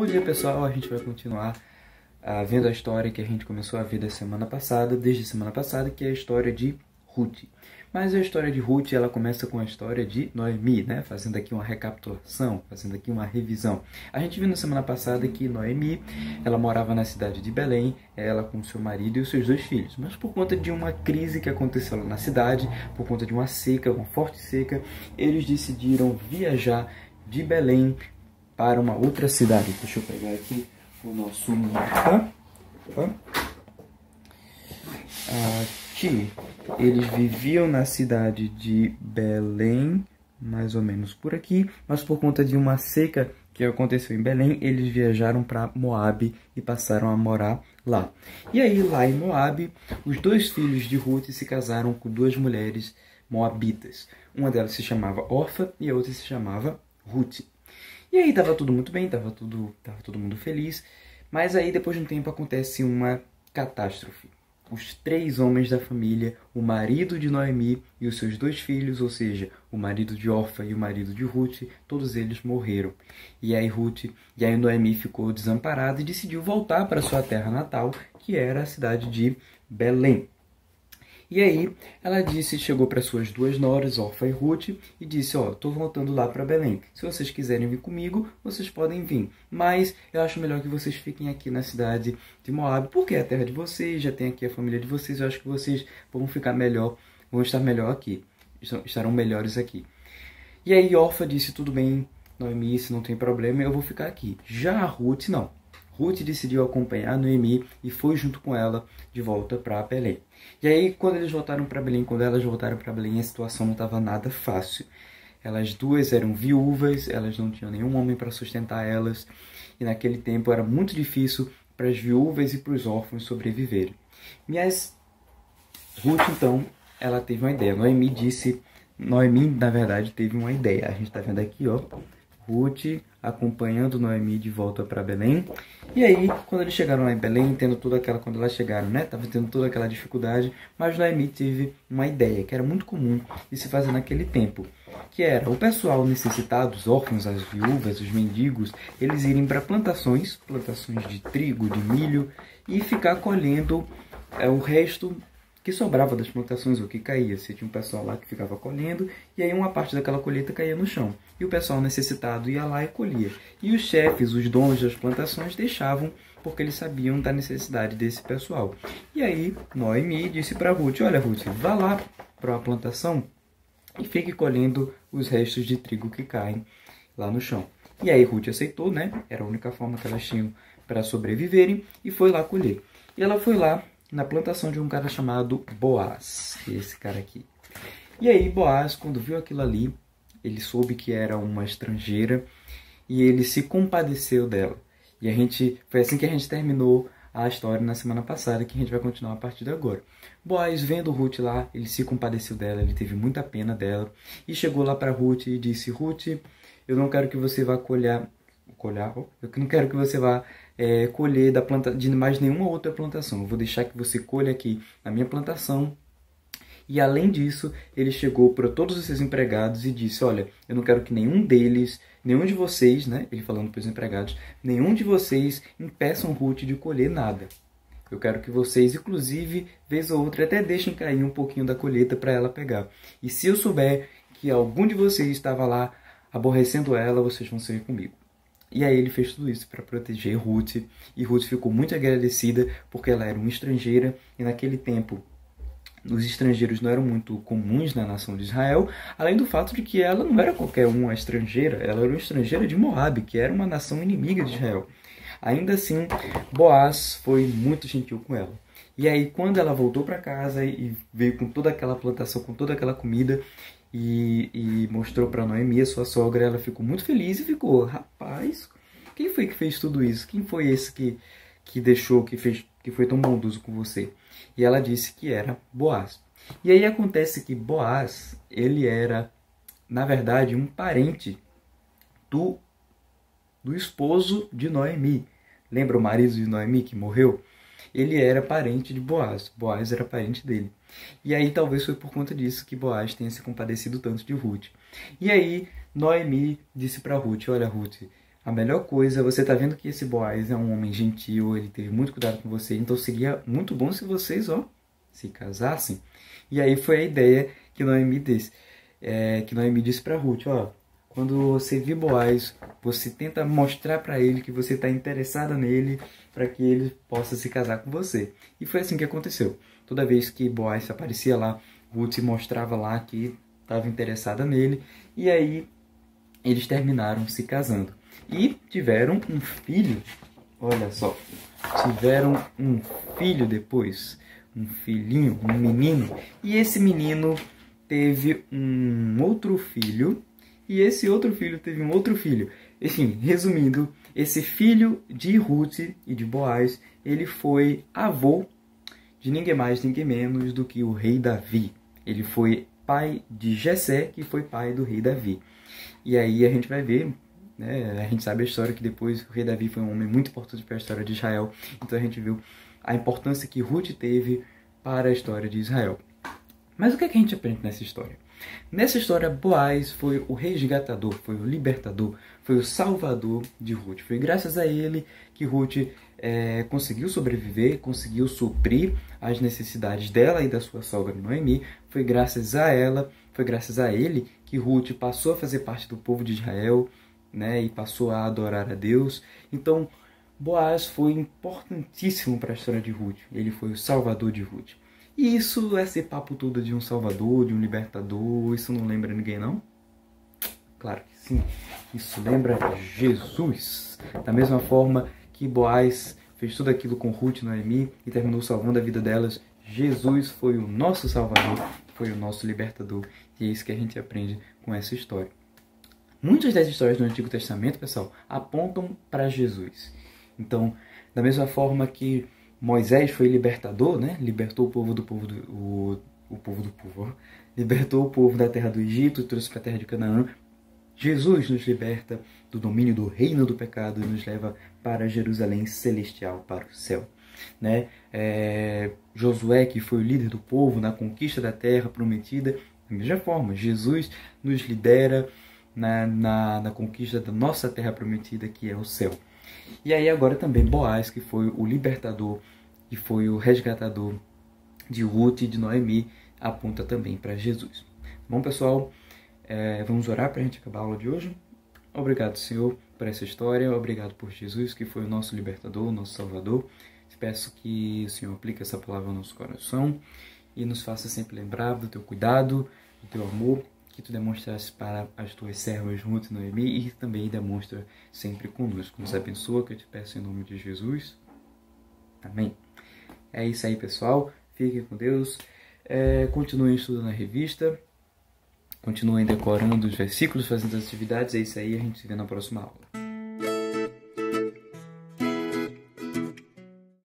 Bom dia pessoal, a gente vai continuar uh, vendo a história que a gente começou a ver da semana passada, desde a semana passada, que é a história de Ruth. Mas a história de Ruth, ela começa com a história de Noemi, né? Fazendo aqui uma recapitulação, fazendo aqui uma revisão. A gente viu na semana passada que Noemi, ela morava na cidade de Belém, ela com seu marido e os seus dois filhos. Mas por conta de uma crise que aconteceu lá na cidade, por conta de uma seca, uma forte seca, eles decidiram viajar de Belém para uma outra cidade. Deixa eu pegar aqui o nosso mapa. Aqui, eles viviam na cidade de Belém, mais ou menos por aqui, mas por conta de uma seca que aconteceu em Belém, eles viajaram para Moabe e passaram a morar lá. E aí, lá em Moabe, os dois filhos de Ruth se casaram com duas mulheres moabitas. Uma delas se chamava Orfa e a outra se chamava Ruth. E aí tava tudo muito bem, tava tudo, tava todo mundo feliz, mas aí depois de um tempo acontece uma catástrofe. Os três homens da família, o marido de Noemi e os seus dois filhos, ou seja, o marido de Orfa e o marido de Ruth, todos eles morreram. E aí Ruth, e aí Noemi ficou desamparada e decidiu voltar para sua terra natal, que era a cidade de Belém. E aí ela disse, chegou para suas duas noras, Orfa e Ruth, e disse, ó, oh, tô voltando lá para Belém. Se vocês quiserem vir comigo, vocês podem vir. Mas eu acho melhor que vocês fiquem aqui na cidade de Moab, porque é a terra de vocês, já tem aqui a família de vocês, eu acho que vocês vão ficar melhor, vão estar melhor aqui. Estarão melhores aqui. E aí Orfa disse, tudo bem, Noemi, se não tem problema, eu vou ficar aqui. Já a Ruth, não. Ruth decidiu acompanhar Noemi e foi junto com ela de volta para Belém. E aí, quando eles voltaram para Belém, quando elas voltaram para Belém, a situação não estava nada fácil. Elas duas eram viúvas, elas não tinham nenhum homem para sustentar elas, e naquele tempo era muito difícil para as viúvas e para os órfãos sobreviverem. Mas Ruth, então, ela teve uma ideia. Noemi disse, Noemi, na verdade, teve uma ideia. A gente está vendo aqui, ó, Ruth acompanhando Noemi de volta para Belém. E aí, quando eles chegaram lá em Belém, tendo toda aquela quando elas chegaram, né, tava tendo toda aquela dificuldade, mas Noemi teve uma ideia que era muito comum de se fazer naquele tempo, que era o pessoal necessitado, os órfãos, as viúvas, os mendigos, eles irem para plantações, plantações de trigo, de milho e ficar colhendo é, o resto que sobrava das plantações, o que caía. Você tinha um pessoal lá que ficava colhendo, e aí uma parte daquela colheita caía no chão. E o pessoal necessitado ia lá e colhia. E os chefes, os donos das plantações, deixavam porque eles sabiam da necessidade desse pessoal. E aí Noemi disse para Ruth: Olha, Ruth, vá lá para a plantação e fique colhendo os restos de trigo que caem lá no chão. E aí Ruth aceitou, né? Era a única forma que elas tinham para sobreviverem e foi lá colher. E ela foi lá na plantação de um cara chamado Boaz, esse cara aqui. E aí Boaz, quando viu aquilo ali, ele soube que era uma estrangeira e ele se compadeceu dela. E a gente foi assim que a gente terminou a história na semana passada, que a gente vai continuar a partir de agora. Boaz, vendo Ruth lá, ele se compadeceu dela, ele teve muita pena dela e chegou lá para Ruth e disse: Ruth, eu não quero que você vá colher, colher, eu não quero que você vá é, colher da planta, de mais nenhuma outra plantação. Eu vou deixar que você colhe aqui na minha plantação. E além disso, ele chegou para todos os seus empregados e disse: Olha, eu não quero que nenhum deles, nenhum de vocês, né? Ele falando para os empregados, nenhum de vocês impeçam Ruth de colher nada. Eu quero que vocês, inclusive, vez ou outra, até deixem cair um pouquinho da colheita para ela pegar. E se eu souber que algum de vocês estava lá aborrecendo ela, vocês vão sair comigo. E aí ele fez tudo isso para proteger Ruth, e Ruth ficou muito agradecida porque ela era uma estrangeira e naquele tempo os estrangeiros não eram muito comuns na nação de Israel, além do fato de que ela não era qualquer uma estrangeira, ela era uma estrangeira de Moab, que era uma nação inimiga de Israel. Ainda assim, Boaz foi muito gentil com ela. E aí, quando ela voltou para casa e veio com toda aquela plantação, com toda aquela comida, e, e mostrou para Noemi, a sua sogra, ela ficou muito feliz e ficou, rapaz, quem foi que fez tudo isso? Quem foi esse que, que deixou, que fez, que foi tão bondoso com você? E ela disse que era Boaz. E aí acontece que Boaz, ele era, na verdade, um parente do, do esposo de Noemi. Lembra o marido de Noemi que morreu? Ele era parente de Boaz. Boaz era parente dele. E aí talvez foi por conta disso que Boaz tenha se compadecido tanto de Ruth. E aí Noemi disse para Ruth: Olha, Ruth, a melhor coisa, você tá vendo que esse Boaz é um homem gentil, ele teve muito cuidado com você, então seria muito bom se vocês, ó, se casassem. E aí foi a ideia que Noemi disse, é, que Noemi disse para Ruth, ó, quando você vir Boaz, você tenta mostrar para ele que você está interessada nele, para que ele possa se casar com você. E foi assim que aconteceu. Toda vez que Boaz aparecia lá, Ruth mostrava lá que estava interessada nele, e aí eles terminaram se casando. E tiveram um filho, olha só, tiveram um filho depois, um filhinho, um menino, e esse menino teve um outro filho, e esse outro filho teve um outro filho. Enfim, resumindo, esse filho de Ruth e de Boaz, ele foi avô de ninguém mais, ninguém menos do que o rei Davi. Ele foi pai de Jessé, que foi pai do rei Davi. E aí a gente vai ver, né, a gente sabe a história que depois o rei Davi foi um homem muito importante para a história de Israel. Então a gente viu a importância que Ruth teve para a história de Israel. Mas o que, é que a gente aprende nessa história? Nessa história, Boaz foi o resgatador, foi o libertador, foi o salvador de Ruth. Foi graças a ele que Ruth é, conseguiu sobreviver, conseguiu suprir as necessidades dela e da sua sogra Noemi. Foi graças a ela, foi graças a ele que Ruth passou a fazer parte do povo de Israel né, e passou a adorar a Deus. Então, Boaz foi importantíssimo para a história de Ruth. Ele foi o salvador de Ruth. E isso, esse papo todo de um salvador, de um libertador, isso não lembra ninguém, não? Claro que sim. Isso lembra Jesus. Da mesma forma que Boaz fez tudo aquilo com Ruth e Noemi e terminou salvando a vida delas, Jesus foi o nosso salvador, foi o nosso libertador. E é isso que a gente aprende com essa história. Muitas das histórias do Antigo Testamento, pessoal, apontam para Jesus. Então, da mesma forma que Moisés foi libertador, né? Libertou o povo do povo do o, o povo do povo, libertou o povo da terra do Egito, trouxe para a terra de Canaã. Jesus nos liberta do domínio do reino do pecado e nos leva para Jerusalém celestial, para o céu. Né? É, Josué, que foi o líder do povo na conquista da terra prometida, da mesma forma, Jesus nos lidera na, na, na conquista da nossa terra prometida, que é o céu. E aí agora também Boaz, que foi o libertador, que foi o resgatador de Ruth e de Noemi, aponta também para Jesus. Bom, pessoal, é, vamos orar para a gente acabar a aula de hoje. Obrigado, Senhor, por essa história. Obrigado por Jesus, que foi o nosso libertador, o nosso salvador. Peço que o Senhor aplique essa palavra no nosso coração e nos faça sempre lembrar do teu cuidado, do teu amor que tu demonstraste para as tuas servas Ruth e Noemi e também demonstra sempre conosco. Nos abençoa, que eu te peço em nome de Jesus. Amém. É isso aí, pessoal. Fiquem com Deus. É, continuem estudando a revista. Continuem decorando os versículos, fazendo as atividades. É isso aí. A gente se vê na próxima aula.